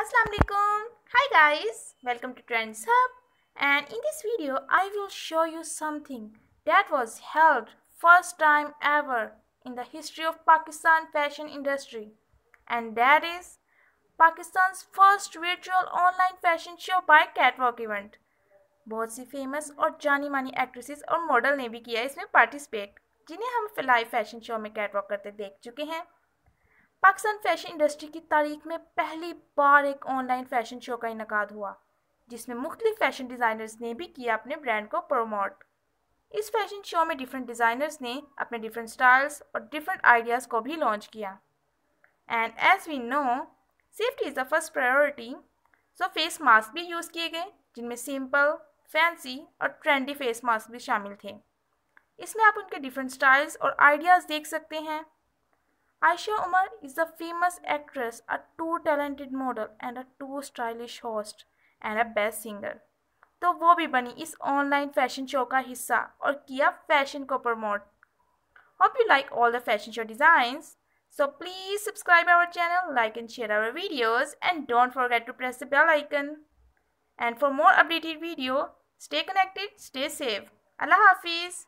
Assalamualaikum. Hi guys, welcome to Trends Hub and in this video I will show you something that was held first time ever in the history of Pakistan fashion industry and that is Pakistan's first virtual online fashion show by catwalk event. बहुत सी famous और जानी मानी actresses और model ने भी किया इसमें participate जिन्हें हम लाइव फ़ैशन शो में कैटवॉक करते देख चुके हैं पाकिस्तान फ़ैशन इंडस्ट्री की तारीख में पहली बार एक ऑनलाइन फ़ैशन शो का इनका हुआ, जिसमें मुख्तलिफ़ फ़ैशन डिज़ाइनर्स ने भी किया अपने ब्रांड को प्रमोट इस फ़ैशन शो में डिफरेंट डिज़ाइनर्स ने अपने डिफरेंट स्टाइल्स और डिफरेंट आइडियाज़ को भी लॉन्च किया। And as we know safety is the first priority so face mask भी यूज़ किए गए, जिनमें सिंपल फैंसी और ट्रेंडी फेस मास्क भी शामिल थे। इसमें आप उनके डिफरेंट स्टाइल्स और आइडियाज़ देख सकते हैं। Aisha Umar is a famous actress, a too talented model and a too stylish host and a best singer. तो वो भी बनी इस ऑनलाइन फैशन शो का हिस्सा और किया फैशन को promote Hope you like all the fashion show designs. So please subscribe our channel, like and share our videos and don't forget to press the bell icon. And for more updated video, stay connected, stay safe. Allah Hafiz.